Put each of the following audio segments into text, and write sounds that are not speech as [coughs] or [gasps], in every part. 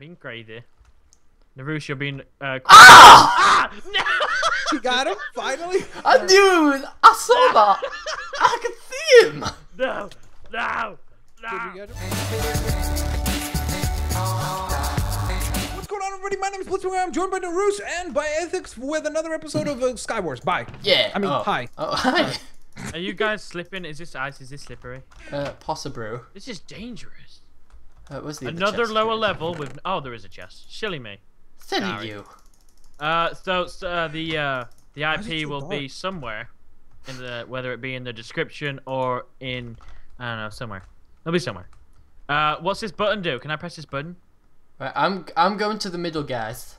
being crazy. Nereus, you're being. Uh, Ah! ah! You got him finally. I knew it! I saw that! I could see him! No! No! Did No! you get him? What's going on, everybody? My name is Blitzwing. I'm joined by Nereus and by Athix with another episode of uh, Skywars. Bye. Yeah. I mean, oh. hi. Oh, [laughs] hi. Are you guys slipping? Is this ice? Is this slippery? Uh, Possibrew. This is dangerous. Uh, where's the Another chest? lower Here it is. level with. Oh, there is a chest. Silly me. Silly Sorry. you. Uh, so, so uh, the uh, the IP so will be somewhere in the whether it be in the description or in I don't know somewhere. It'll be somewhere. Uh, what's this button do? Can I press this button, Right, I'm I'm going to the middle, guys.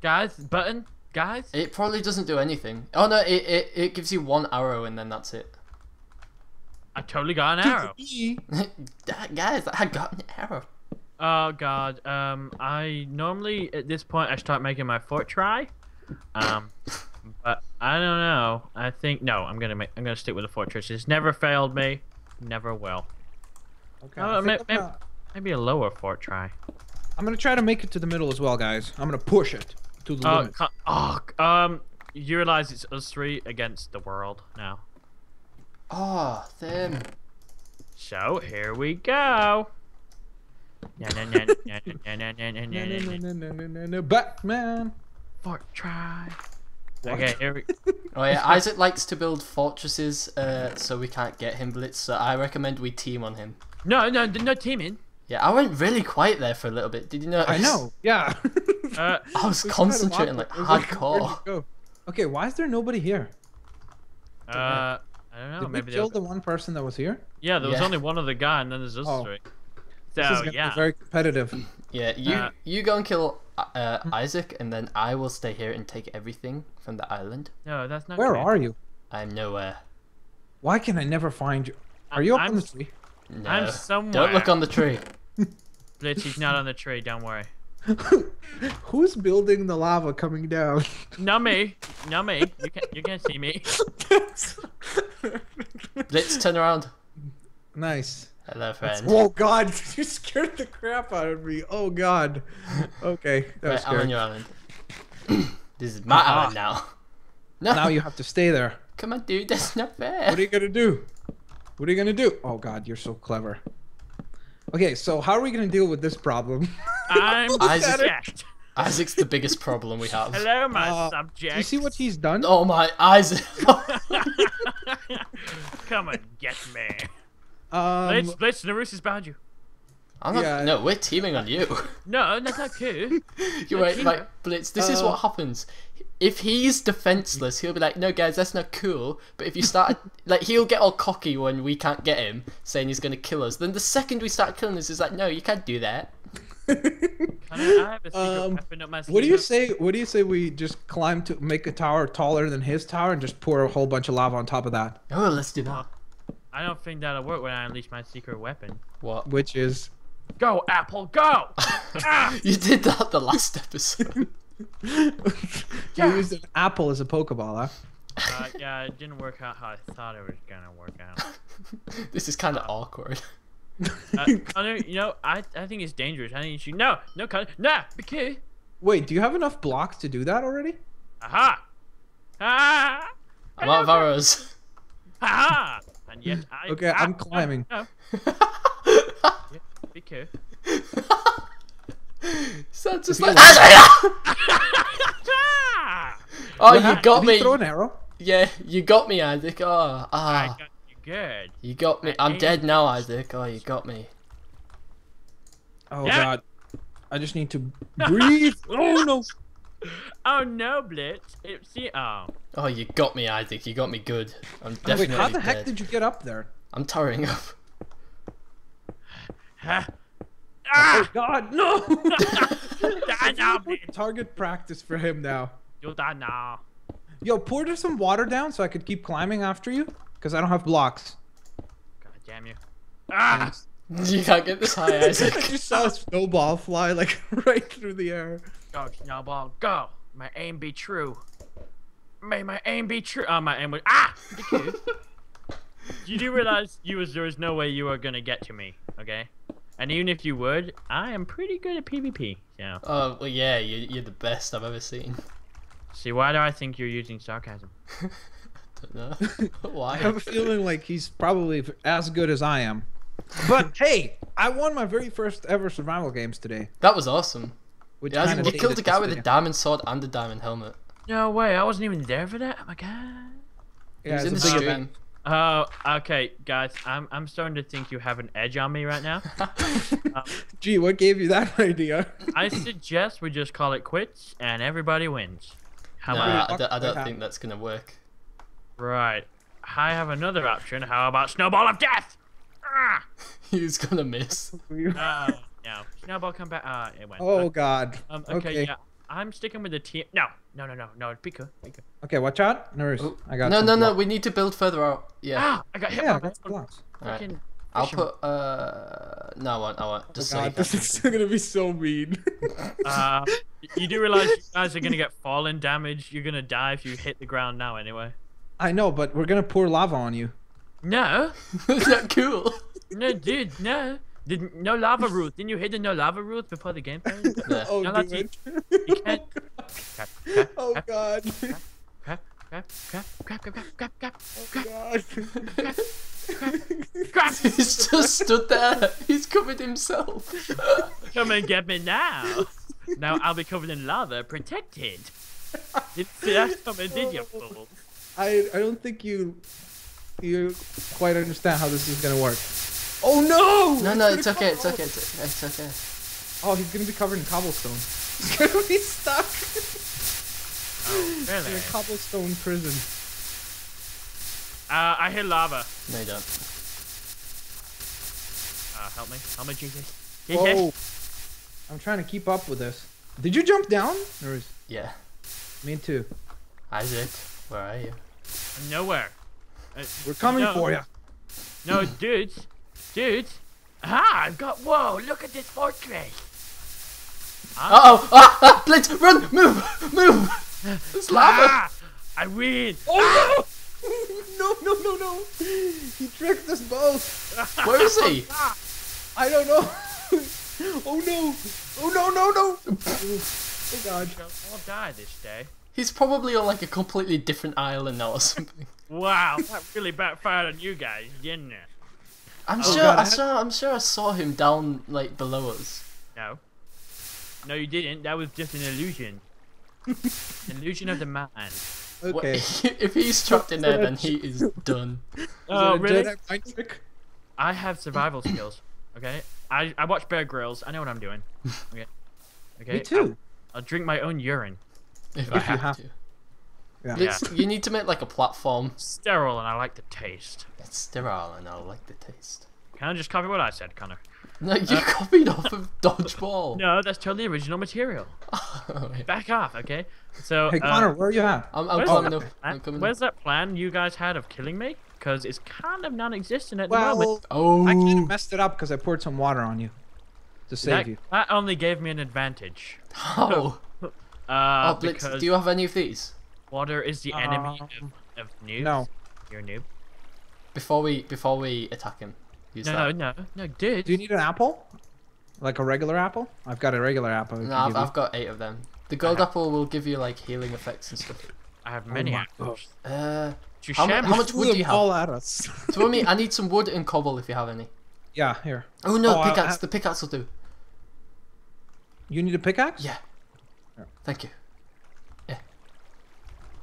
guys? Button, guys. It probably doesn't do anything. Oh no, it, it, it gives you one arrow and then that's it. I totally got an arrow. [laughs] Guys, I got an arrow. Oh god. Um, I normally at this point I start making my fort try. Um, but I don't know. I think no. I'm gonna make. I'm gonna stick with the fortress. It's never failed me. Never will. Okay. I think ma- I'm, ma- gonna, Maybe a lower fort try. I'm gonna try to make it to the middle as well, guys. I'm gonna push it to the Oh, limit. oh, um, you realize it's us three against the world now. Oh, them. So here we go. Batman. Fort try. Okay, here we. oh yeah, Isaac likes to build fortresses, uh, so we can't get him blitz. So I recommend we team on him. No, no, no teaming. Yeah, I went really quiet there for a little bit. Did you know? I know. Yeah. uh, I was concentrating like hardcore. Like, okay, why is there nobody here? Uh, I don't know. Did we maybe kill they'll- the one person that was here? Yeah, there was Yeah. only one other guy, and then there's us Oh. three. This is gonna yeah. be very competitive. Yeah, you Uh, you go and kill uh, Isaac, and then I will stay here and take everything from the island. No, that's not. Where good. are you? I'm nowhere. Why can I never find you? Are you up I'm on the tree? No. I'm somewhere. Don't look on the tree. [laughs] [laughs] Blitz, he's not on the tree. Don't worry. [laughs] Who's building the lava coming down? [laughs] Not me. Not me. You can't, you can't see me. [laughs] Let's turn around. nice. Hello, friend. Oh God! You scared the crap out of me. Oh God. Okay, that was Right, I'm on your island. [clears throat] this is my Ah. island now. No, Now you have to stay there. come on, dude. That's not fair. What are you gonna do? What are you gonna do? Oh God, you're so clever. Okay, so how are we gonna deal with this problem? [laughs] I'm [laughs] Isaac- subject. Isaac's the biggest problem we have. Hello, my Uh, subject. Do you see what he's done? Oh my Isaac. [laughs] Come and get me. Um, Blitz, Blitz, Nereus is behind you. I'm not, Yeah. No, we're teaming on you. No, that's not cool. You're right, team- like Blitz. This is Uh, what happens. If he's defenseless, he'll be like, "No, guys, that's not cool." But if you start, [laughs] like, he'll get all cocky when we can't get him, saying he's gonna kill us. Then the second we start killing us, he's like, "No, you can't do that." I, I have a Um, up my What do you say? What do you say we just climb to make a tower taller than his tower and just pour a whole bunch of lava on top of that? Oh, let's do that. I don't think that'll work when I unleash my secret weapon. What? Which is Go, Apple, go! [laughs] ah! You did that the last episode. [laughs] [laughs] you used an apple as a pokeball, huh? Uh, yeah, it didn't work out how I thought it was gonna work out. [laughs] this is kind of awkward. Uh, [laughs] Connor, you know, I I think it's dangerous. I think you should no, no, Connor, no, okay. Wait, do you have enough blocks to do that already? Aha! Ah! I'm out of arrows. Aha! And yet I. Okay, ah, I'm no, climbing. No, be careful. Sounds just If like. Ah! [laughs] oh, What you got Did me. he throw an arrow? Yeah, you got me, Isaac. Oh, I ah, got you good. you got me. I I'm aimed dead now, Isaac. Oh, you got me. Oh Yeah. God! I just need to breathe. [laughs] oh no! Oh no, Blitz! It, see, oh. Oh, you got me, Isaac. You got me good. I'm Wait, how the heck dead. did you get up there? I'm towering up. Huh. Oh Ah! God, no! Die now, Blitz! Target practice for him now. You'll die now. Yo, pour just some water down so I could keep climbing after you, because I don't have blocks. God damn you. Ah! [laughs] You can't get this high, [laughs] I just saw a snowball fly like [laughs] right through the air. Go, snowball, go! My aim be true. May my aim be true. Oh, my aim was. Ah! Be you do realize you was there was no way you were gonna get to me, okay? And even if you would, I am pretty good at PvP. So, Oh well, yeah, you, you're the best I've ever seen. see, why do I think you're using sarcasm? [laughs] Don't know [laughs] I have a feeling like he's probably as good as I am. But [laughs] hey, I won my very first ever survival games today. That was awesome. Which Yeah, kinda you killed a guy with a diamond sword and a diamond helmet. No way, I wasn't even there for that. Oh my god. He Yeah, was in the big stream. event. Oh, okay, guys. I'm I'm starting to think you have an edge on me right now. [laughs] Gee, what gave you that [laughs] idea? I suggest we just call it quits and everybody wins. How Nah, about I don't, I don't think that's gonna work. right? I have another option. How about snowball of death? Ah! [laughs] He's gonna miss. Uh, no, snowball come back. Ah, it went. oh God. Um, okay, okay. yeah. I'm sticking with the team. No, no, no, no, no. Pika, Pika. Okay, watch out. Nurse, Oh, I got no, some no, no. We need to build further out. Yeah. Ah, I got hit Yeah, I by got blocks. Alright. fucking. I'll put. Uh, no, I won't. I won't. Just oh God, this is still [laughs] gonna be so mean. [laughs] Uh, you do realize you guys are gonna get falling damage. You're gonna die if you hit the ground now, anyway. I know, but we're gonna pour lava on you. No, Is [laughs] that cool? no, dude, no. Did no lava rules? Didn't you hit the no lava rules before the game started? Yeah. Oh, No, that's dude. You can't. Crap, crap, Oh crap, God. crap, crap, crap, crap, crap, crap, crap, Oh God. crap. He's just stood there. He's covered himself. Come and get me now. Now I'll be covered in lava, protected. Did see that coming, did you fool? I I don't think you you quite understand how this is gonna work. Oh no! No, no, gonna it's okay. It's okay. It's, it's okay. Oh, he's gonna be covered in cobblestone. He's gonna be stuck Oh, in a cobblestone prison. Uh, I hear lava. No, you don't. Uh, help me, help me, Jesus. Oh, Jesus. I'm trying to keep up with this. Did you jump down? Or is Yeah. me too? Isaac, where are you? I'm nowhere. Uh, We're coming no, for you. No, dudes, dudes. Ah, I've got. Whoa! Look at this fortress. Uh oh! Ah! ah Blitz! Run! Move! Move! It's lava! Ah, I win. Oh no! [laughs] no, no, no, no! He tricked us both. Where is he? I don't know. [laughs] oh no! Oh no, no, no! oh god. I'll die this day. He's probably on like a completely different island now or something. Wow, that really backfired on you guys, didn't it? I'm Oh, sure God, I I- saw I'm sure I saw him down like below us. No. No, you didn't. That was just an illusion. [laughs] illusion of the mind. What- Okay. [laughs] if he's trapped in there then he [laughs] is done. Oh, Is really? Jedi trick? I have survival skills. Okay, I I watch Bear Grylls. I know what I'm doing. Okay. Okay. Me too. I'll, I'll drink my own urine. If, If I you have, have- to. Yeah. Blitz, you need to make like a platform. Sterile, and I like the taste. It's sterile and I like the taste. Can I just copy what I said, Connor? No, you copied off of [laughs] Dodgeball. No, that's totally original material. [laughs] Alright. Back off, okay? So, Hey uh, Connor, where are you at? I'm, I'm Where's coming that up. plan? I'm coming Where's up. that plan you guys had of killing me? Because it's kind of non-existent at the moment. Oh, I kind of messed it up because I poured some water on you to save That, you. that only gave me an advantage. oh. [laughs] Uh, oh Blitz, because do you have any of these? Water is the enemy Um, of, of noobs. No. You're a noob. Before we before we attack him. Use No, that. no, no, no, dude. Do you need an apple? Like a regular apple? I've got a regular apple. I No, can I've. I've got eight of them. The gold have- apple will give you like healing effects and stuff. I have Oh many my apples. Uh, You How mu- how much wood do you have? all at us. so me, I [laughs] need some wood and cobble if you have any. yeah, here. Oh no, Oh, pickaxe. I- The pickaxe will do. You need a pickaxe? Yeah. Thank you.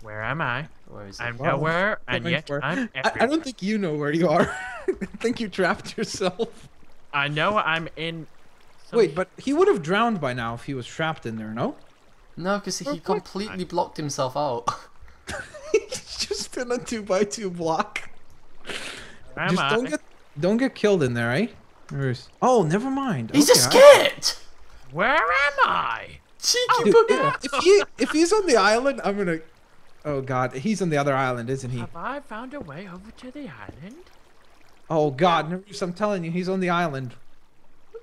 Where am I? Where is? I'm Wow. nowhere, and yet for- I'm I, I don't think you know where you are. [laughs] I think you trapped yourself. I know I'm in. some Wait, but he would have drowned by now if he was trapped in there, no? No, because he what? completely blocked himself out. [laughs] He's just in a two by two block. Where just I? don't get don't get killed in there, eh? Where's- Oh, never mind. He's Okay, a I- skit. Where am I? Cheeky Dude, bugger. if he if he's on the island, I'm gonna. Oh God, he's on the other island, isn't he? Have I found a way over to the island? Oh God, Nereus, I'm telling you, he's on the island.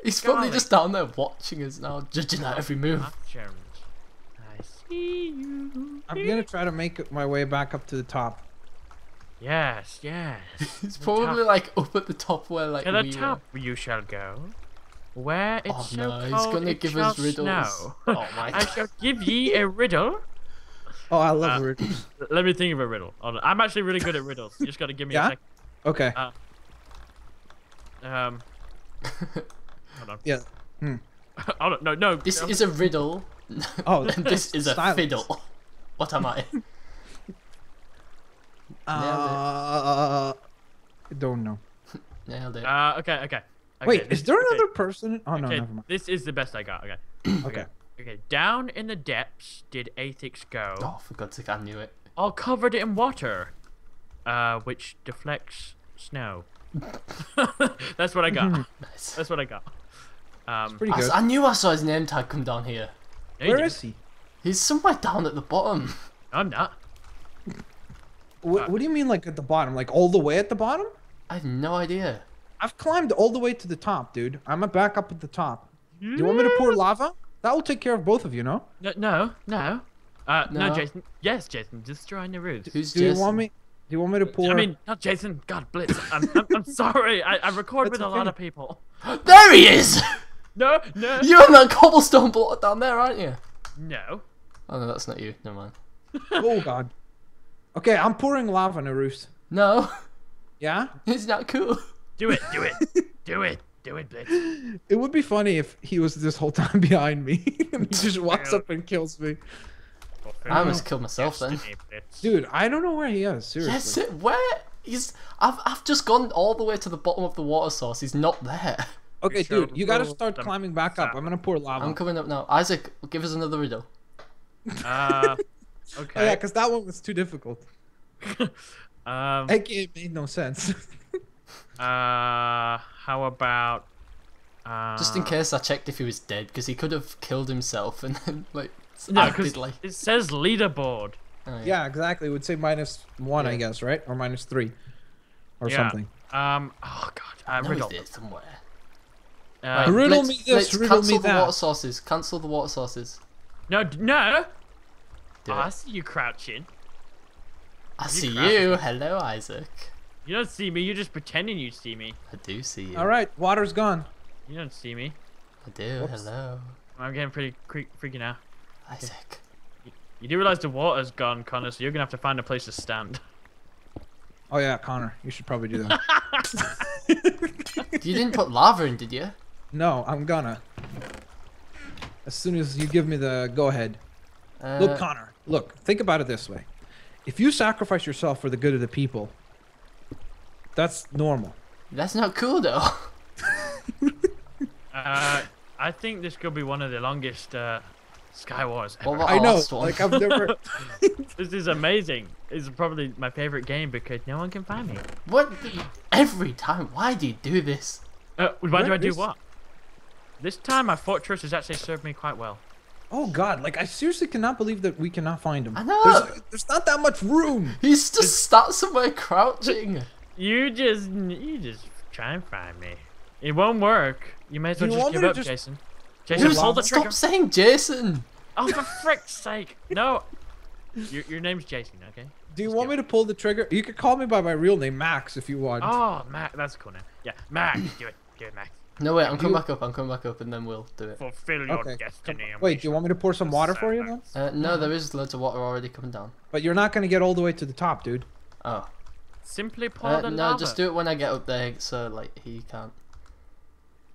He's probably just down there watching us now, judging our every move. I see you. I'm gonna try to make my way back up to the top. Yes, yes. [laughs] He's The probably top. like up at the top where like To the we uh, top you shall go. where it's Oh, so no, he's gonna it give us riddles. snow. Oh my [laughs] I shall give ye a riddle. Oh, I love Uh, riddles. Let me think of a riddle. Hold on. I'm actually really good at riddles. You just gotta give me Yeah? a second. Okay. uh, Um. [laughs] Hold on. Yeah. Hmm. [laughs] Hold on. No, no. This no. is a riddle. Oh, [laughs] this is a silence. fiddle. What am I? Uh, I don't know. Nailed it. Uh, okay, okay. okay Wait, this- is there okay, another person? Oh no, okay, never mind. This is the best I got. Okay. [clears throat] Okay. Okay. Down in the depths did Athix go, oh, for God's sake, I knew it. all covered in water, uh, which deflects snow. [laughs] That's what I got. [laughs] Nice. That's what I got. Um, Pretty I, good. I knew I saw his name tag come down here. no, you Where didn't. is he? He's somewhere down at the bottom. I'm not. What, what do you mean, like at the bottom? Like all the way at the bottom? I have no idea. I've climbed all the way to the top, dude. I'm a back up at the top. Do you want me to pour lava? That will take care of both of you, no? No, no, no. Uh, no, No. Jason. Yes, Jason. Destroying the roots. Who's Do Jason? you want me? Do you want me to pour? I mean, not Jason. God, Blitz. [laughs] I'm, I'm, I'm sorry. I, I record That's with a lot of people. [gasps] There he is! [laughs] No, no, You're on that cobblestone block down there, aren't you? no. Oh no, that's not you. Never mind. [laughs] oh god. Okay, I'm pouring lava, Nereus. No, Yeah. it's not that cool. Do it, do it, do it, do it, Blitz. [gasps] It would be funny if he was this whole [laughs] time behind me [laughs] and he just walks up and kills me. I almost killed myself then. Dude, I don't know where he is. Seriously. Yes, it, where? He's. I've, I've just gone all the way to the bottom of the water source. He's not there. [laughs] Okay, shall dude, you gotta start climbing back up. I'm gonna pour lava. I'm coming up now. Isaac, give us another riddle. Uh, Oh, yeah, because that one was too difficult. Um, That game made no sense. Uh, how about? Uh, Just in case I checked if he was dead, because he could have killed himself and then like No, acted because like. it says leaderboard. Oh, yeah, exactly. It would say minus one, I guess, right? Or minus three, or Yeah. something. Um. Oh God. I Uh, know riddle. he's somewhere. Uh, Right. Riddle let's, me this, let's riddle cancel me the water sources. Cancel the water sources. no, no. Oh, I see you crouching. I see crap. you. Hello, Isaac. You don't see me. You're just pretending you see me. I do see you. All right, water's gone. You don't see me. I do. Whoops. Hello, I'm getting pretty cre- freaky now. Isaac. You do realize the water's gone, Connor, so you're gonna have to find a place to stand. [laughs] Oh yeah, Connor, you should probably do that. [laughs] You didn't put lava in, did you? no, I'm gonna. As soon as you give me the go ahead. Uh, Look, Connor. Look, think about it this way: if you sacrifice yourself for the good of the people, that's normal. that's not cool though. [laughs] Uh, I think this could be one of the longest uh, Sky Wars ever. What about I know. Like I've never. [laughs] This is amazing. It's probably my favorite game because no one can find me. What? Every time. Why do you do this? Uh, why do I do is- what? This time my fortress has actually served me quite well. oh God! Like I seriously cannot believe that we cannot find him. I know. There's, there's not that much room. He's just sat somewhere crouching. You just, you just try and find me. It won't work. You may as well You just want me give to up, just- Jason. Jason, Dude, pull the stop saying Jason. Oh, for [laughs] frick's sake! No. Your, your name's Jason, okay? Do you Just want go. me to pull the trigger? You could call me by my real name, Max, if you want. Oh, Mac, that's a cool name. Yeah, Max, do it, do it, Mac. No wait, I'm coming You- back up. I'm coming back up, and then we'll do it. Fulfill your Okay. destiny. Wait, do you want me to pour some water for you then? Uh, no, there is loads of water already coming down. But you're not gonna get all the way to the top, dude. Oh. Simply pour Uh, the no, lava. just do it when I get up there, so like he can't.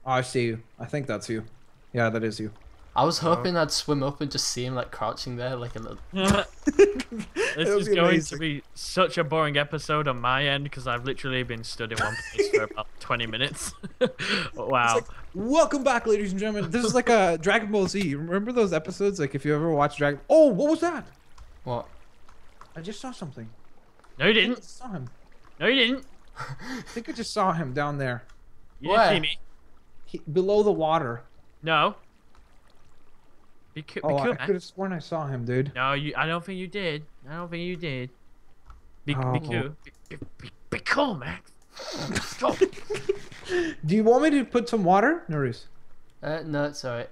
Oh, I see you. I think that's you. Yeah, that is you. I was hoping I'd swim up and just see him like crouching there, like a little. [laughs] this is going amazing. to be such a boring episode on my end because I've literally been stood in one place for about [laughs] 20 minutes. [laughs] wow. like- Welcome back, ladies and gentlemen. This is like a Dragon Ball Z. Remember those episodes? Like if you ever watched Dragon. Oh, what was that? What? I just saw something. no, you I think I didn't. just saw him. No, you didn't. [laughs] I think I just saw him down there, You didn't see me. he, below the water. No. Be, cu- be Oh, cool, I man. could have sworn I saw him, dude. No, you. I don't think you did. I don't think you did. Be, Oh. be cool. Be, be, be, be cool, Max. Go. [laughs] Do you want me to put some water, Nereus? Uh, no, it's alright.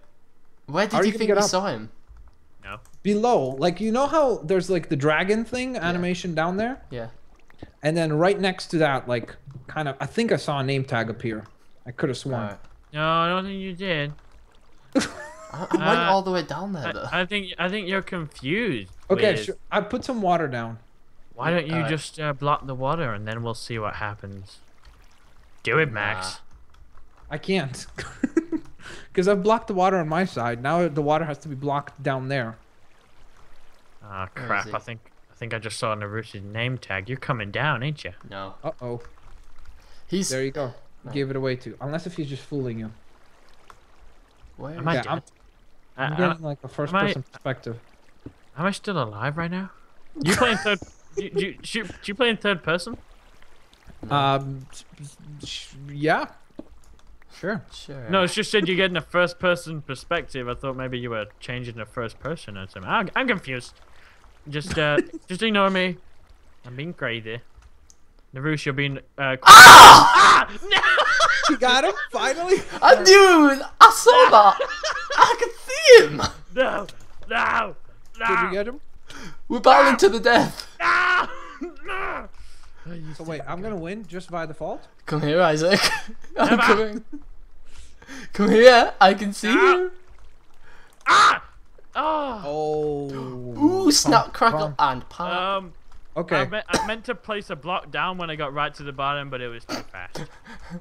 Where did are you you think get we up? saw him? No. Below, like you know how there's like the dragon thing animation down there, Yeah. And then right next to that, like kind of, I think I saw a name tag appear. I could have sworn. Alright. No, I don't think you did. I, I went Uh, all the way down there though. I, I think I think you're confused. Okay, with- sure. I put some water down. Why don't you Alright. just uh, block the water and then we'll see what happens. Do it, Max. I can't. [laughs] Because I've blocked the water on my side. Now the water has to be blocked down there. Ah, Where is crap! I think I think I just saw Naruto's name tag. You're coming down, ain't you? no, Uh oh. he's There you go. Right. Gave it away too. Unless if he's just fooling you. where? Am I Yeah. I'm, I'm Uh, getting like a first am I- person perspective. Am I still alive right now? You playing third? [laughs] you, you, you, you playing third person? Um, s- s- yeah. Sure. Sure. No, it's just said you're getting a first person perspective. I thought maybe you were changing to first person or something. I'm, I'm confused. Just uh, just ignore me. I'm being crazy. Naruto, you're being uh. Ah! You got him finally. [laughs] I knew. it! I saw that. I could see him. No! No! No! Did you get him? We're battling to the death. No! No! So wait, I'm gonna win just by default. Come here, Isaac. [laughs] I'm Never. coming. Come here. I can see you. Ah! Oh! Oh. Ooh, snap, crackle, bum. and pop. Um, Okay. I, meant, I meant to place a block down when I got right to the bottom, but it was too fast.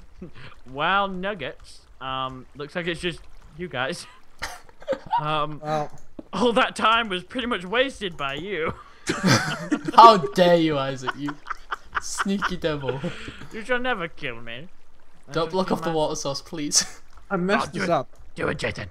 [laughs] well, Nuggets, um, looks like it's just you guys. [laughs] Um, Well, all that time was pretty much wasted by you. [laughs] How dare you, Isaac? You sneaky devil. You shall never kill me. Don't block off the water source, please. I messed do this it. up. Do it, Jason.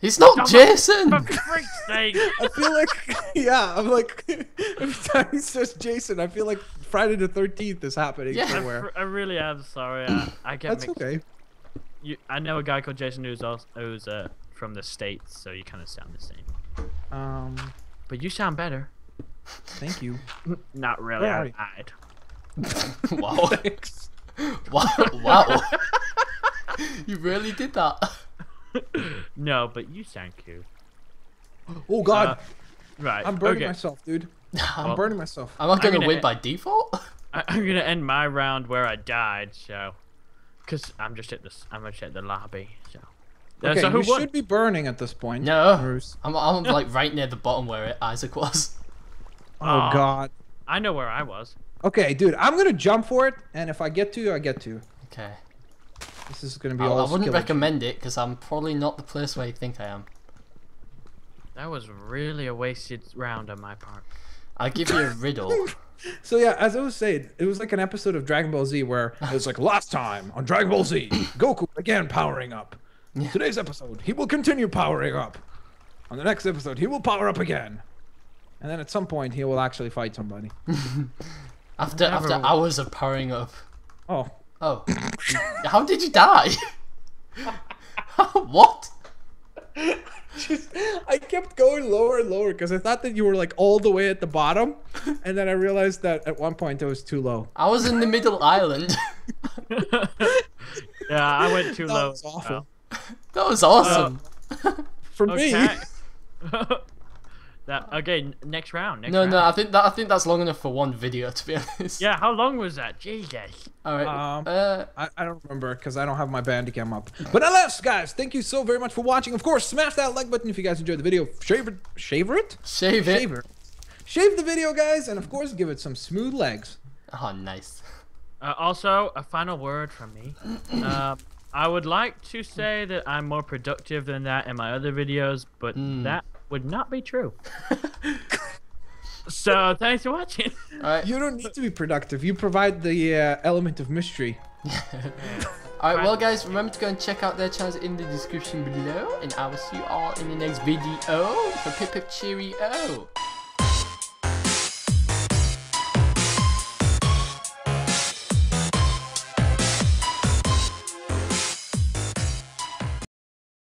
He's not Don't- Jason. For freak's sake! [laughs] I feel like, [laughs] yeah, I'm like, [laughs] every time he says Jason, I feel like Friday the 13th is happening Yeah. Somewhere. fr- I really am sorry. I, I get That's mixed. okay. You, I know a guy called Jason who's also who's uh, from the states, so you kind of sound the same. Um, But you sound better. thank you. Not really. I lied. wow. Wow. Wow. you really did that. [laughs] No, but you sound cute. Oh God, Uh, Right. I'm burning okay. myself, dude. [laughs] I'm Well, burning myself. Am I gonna gonna- win by default? [laughs] I, I'm gonna end my round where I died, so, cause I'm just at the s- I'm just at the lobby, so. Uh, Okay, so who you won? should be burning at this point. No. Bruce. I'm, I'm like right near the bottom where Isaac was. Oh Aw. God. I know where I was. Okay, dude, I'm gonna jump for it, and if I get to, you, I get to. Okay. This is gonna be I, all. I wouldn't skill. recommend it because I'm probably not the place where you think I am. That was really a wasted round on my part. I'll give you a [laughs] riddle. So yeah, as I was saying, it was like an episode of Dragon Ball Z where it was like last time on Dragon Ball Z, [coughs] Goku again powering up. Today's episode, he will continue powering up. On the next episode, he will power up again. And then at some point, he will actually fight somebody. [laughs] After Never- after hours of powering up. Oh, Oh. How did you die? [laughs] what? just I kept going lower and lower because I thought that you were like all the way at the bottom, and then I realized that at one point it was too low. I was in the middle island. [laughs] Yeah, I went too That low. was awful. That was awesome. Uh, for oh, me, Okay. [laughs] that okay. Next round. Next no, round. no, I think that I think that's long enough for one video [laughs] to be honest. Yeah, how long was that? Jesus. All right. Um, uh, I, I don't remember because I don't have my Bandicam up. But nonetheless, guys, thank you so very much for watching. Of course, smash that like button if you guys enjoyed the video. Shave it, shave it, shave it. shave it, shave the video, guys, and of course, give it some smooth legs. Oh, nice. Uh, also, a final word from me. Um, [laughs] I would like to say that I'm more productive than that in my other videos, but that would not be true. [laughs] so, thanks for watching. All right. You don't need to be productive. You provide the uh, element of mystery. [laughs] All right. Well, guys, remember to go and check out their channels in the description below, and I will see you all in the next video. So, pip pip cheerio.